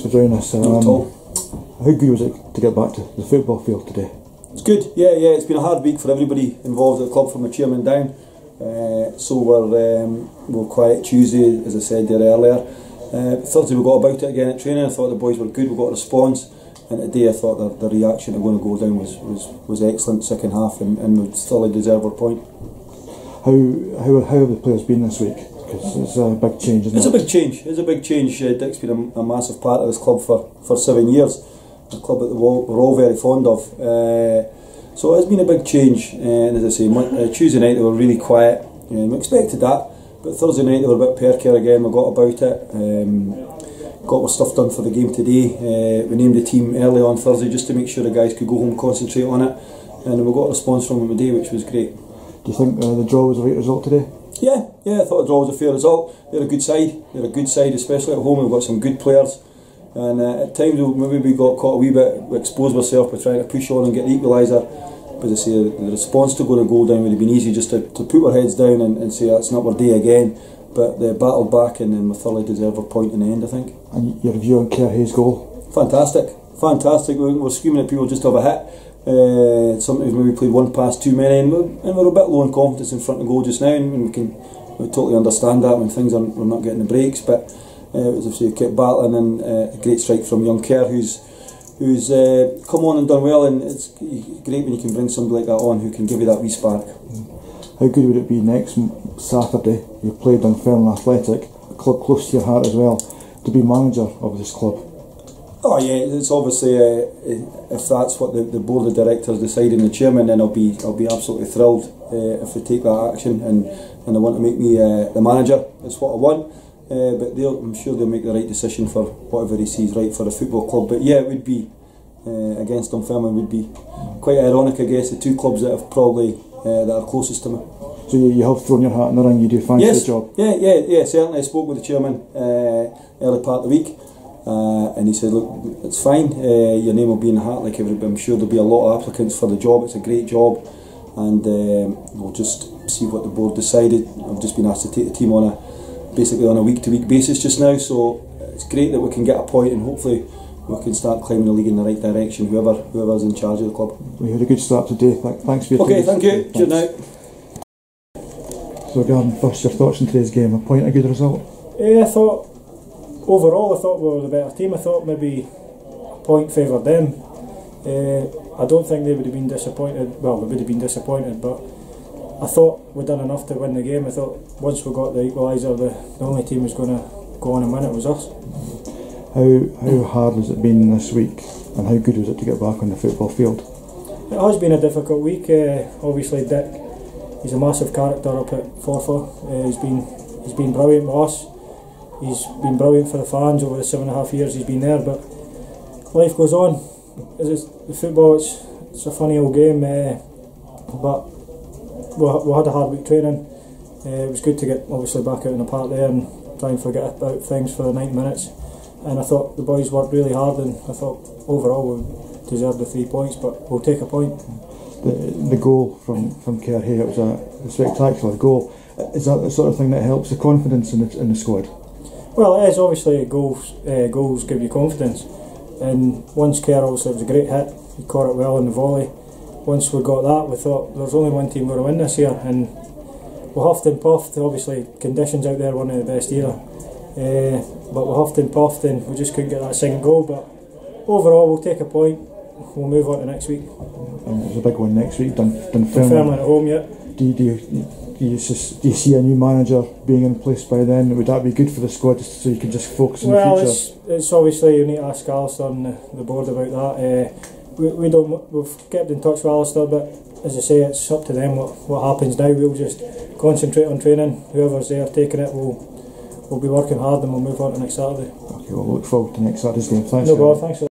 Thanks for joining us. Um, Not at all. How good was it to get back to the football field today? It's good, yeah, yeah. It's been a hard week for everybody involved at the club, from the chairman down. Uh, so we're um, we're quiet Tuesday, as I said there earlier. Uh, Thursday we got about it again at training. I thought the boys were good. We got a response, and today I thought the, the reaction to going to go down was, was, was excellent. Second half, and, and we thoroughly deserve our point. How how how have the players been this week? Because it's a big change, isn't It's it? a big change. It's a big change. Uh, Dick's been a, a massive part of this club for, for seven years. A club that we're all, very fond of. Uh, so it's been a big change. And as I say, uh, Tuesday night they were really quiet. Um, we expected that. But Thursday night they were a bit perkier again. We got about it. Um, got our stuff done for the game today. Uh, we named the team early on Thursday just to make sure the guys could go home, concentrate on it. And we got a response from them today, which was great. Do you think uh, the draw was the right result today? Yeah, yeah, I thought the draw was a fair result. They're a good side. They're a good side, especially at home. We've got some good players. And uh, at times maybe we got caught a wee bit, we exposed ourselves by trying to push on and get the equaliser. But as I say, the response to going a goal down would have been easy just to, to put our heads down and, and say that's not our day again. But they battled back and then we thoroughly deserve our point in the end, I think. And your view on Kerr Hayes' goal? Fantastic, fantastic. We we're screaming at people just to have a hit. Uh, sometimes maybe we played one past too many, and we're, and we're a bit low in confidence in front of goal just now. And we can we totally understand that when things are we're not getting the breaks. But uh, as I say, kept battling, and uh, a great strike from young Kerr, who's who's uh, come on and done well. And it's great when you can bring somebody like that on who can give you that wee spark. How good would it be next Saturday? You played Dunfermline Athletic, a club close to your heart as well, to be manager of this club. Oh yeah, it's obviously uh, if that's what the, the board of directors decide and the chairman, then I'll be I'll be absolutely thrilled uh, if they take that action and, and they want to make me uh, the manager. That's what I want. Uh, but they'll, I'm sure they'll make the right decision for whatever he sees right for the football club. But yeah, it would be uh, against Dunfermline would be quite ironic, I guess. The two clubs that have probably uh, that are closest to me. So you, you have thrown your hat in the ring, you do fancy Yes, the job. yeah, yeah, yeah. Certainly, I spoke with the chairman uh, early part of the week, uh, and he said, "Look, it's fine. Uh, your name will be in the hat like everybody. I'm sure there'll be a lot of applicants for the job. It's a great job, and um, we'll just see what the board decided. I've just been asked to take the team on a basically on a week to week basis just now. So it's great that we can get a point, and hopefully." We can start climbing the league in the right direction. Whoever, whoever's in charge of the club. We had a good start today. Thanks for your Okay, time. thank you. Good Thanks. night. So, Gavin, first your thoughts on today's game. A point, a good result. Yeah, I thought overall, I thought we were the better team. I thought maybe a point favoured them. Uh, I don't think they would have been disappointed. Well, they would have been disappointed, but I thought we'd done enough to win the game. I thought once we got the equaliser, the, the only team was going to go on and win it was us. How how hard has it been this week, and how good was it to get back on the football field? It has been a difficult week. Uh, obviously, Dick, he's a massive character up at Forfar. Uh, he's been he's been brilliant with us. He's been brilliant for the fans over the seven and a half years he's been there. But life goes on. It's, the football, it's it's a funny old game. Uh, but we, we had a hard week training. Uh, it was good to get obviously back out in the park there and try and forget about things for the 90 minutes. And I thought the boys worked really hard, and I thought overall we deserved the three points. But we'll take a point. The, the goal from from Kerr Hay, was a, a spectacular goal. Is that the sort of thing that helps the confidence in the, in the squad? Well, it is obviously goals. Uh, goals give you confidence, and once Kerr obviously it was a great hit. He caught it well in the volley. Once we got that, we thought there's only one team going to win this year, and we huffed and puffed. Obviously, conditions out there weren't the best either, uh, but we huffed and puffed, and we just couldn't get that second goal. But overall, we'll take a point. We'll move on to next week. And there's a big one next week. Dun, Dunfermline Dunfermline. at home yet. Do you, do, you, do, you, do you see a new manager being in place by then? Would that be good for the squad just so you can just focus on Well, the future? it's, it's obviously you need to ask Alistair and the, the board about that. Uh, we, we don't we've kept in touch with Alistair, but as I say, it's up to them what, what happens now. We'll just concentrate on training. Whoever's there taking it will will be working hard, and we'll move on to next Saturday. Okay, well, look forward to next Saturday's game. Thanks. No bother. Thanks.